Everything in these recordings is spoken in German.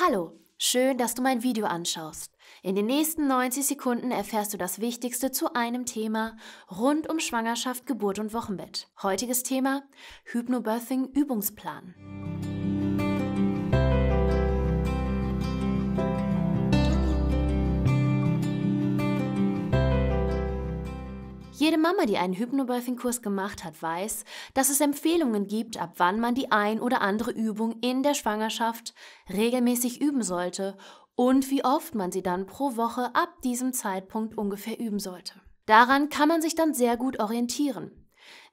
Hallo, schön, dass du mein Video anschaust. In den nächsten 90 Sekunden erfährst du das Wichtigste zu einem Thema rund um Schwangerschaft, Geburt und Wochenbett. Heutiges Thema Hypnobirthing Übungsplan. Jede Mama, die einen Hypnobirthing-Kurs gemacht hat, weiß, dass es Empfehlungen gibt, ab wann man die ein oder andere Übung in der Schwangerschaft regelmäßig üben sollte und wie oft man sie dann pro Woche ab diesem Zeitpunkt ungefähr üben sollte. Daran kann man sich dann sehr gut orientieren.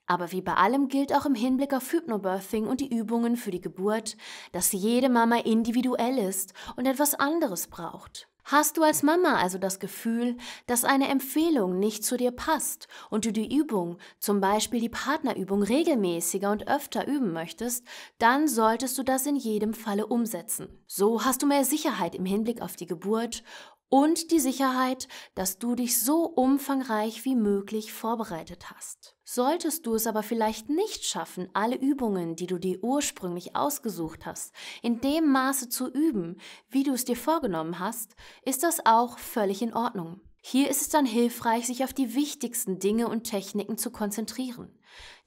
Aber wie bei allem gilt auch im Hinblick auf Hypnobirthing und die Übungen für die Geburt, dass jede Mama individuell ist und etwas anderes braucht. Hast du als Mama also das Gefühl, dass eine Empfehlung nicht zu dir passt und du die Übung, zum Beispiel die Partnerübung, regelmäßiger und öfter üben möchtest, dann solltest du das in jedem Falle umsetzen. So hast du mehr Sicherheit im Hinblick auf die Geburt und die Sicherheit, dass du dich so umfangreich wie möglich vorbereitet hast. Solltest du es aber vielleicht nicht schaffen, alle Übungen, die du dir ursprünglich ausgesucht hast, in dem Maße zu üben, wie du es dir vorgenommen hast, ist das auch völlig in Ordnung. Hier ist es dann hilfreich, sich auf die wichtigsten Dinge und Techniken zu konzentrieren,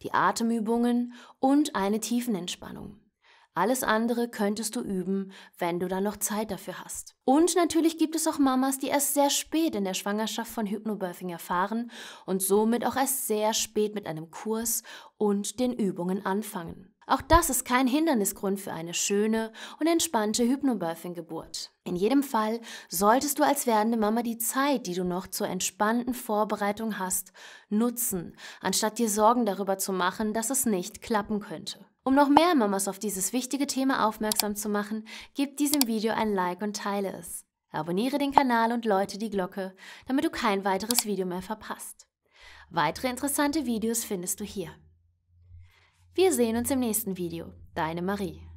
die Atemübungen und eine Tiefenentspannung. Alles andere könntest du üben, wenn du dann noch Zeit dafür hast. Und natürlich gibt es auch Mamas, die erst sehr spät in der Schwangerschaft von Hypnobirthing erfahren und somit auch erst sehr spät mit einem Kurs und den Übungen anfangen. Auch das ist kein Hindernisgrund für eine schöne und entspannte Hypnobirthing-Geburt. In jedem Fall solltest du als werdende Mama die Zeit, die du noch zur entspannten Vorbereitung hast, nutzen, anstatt dir Sorgen darüber zu machen, dass es nicht klappen könnte. Um noch mehr Mamas auf dieses wichtige Thema aufmerksam zu machen, gib diesem Video ein Like und teile es. Abonniere den Kanal und läute die Glocke, damit du kein weiteres Video mehr verpasst. Weitere interessante Videos findest du hier. Wir sehen uns im nächsten Video. Deine Marie.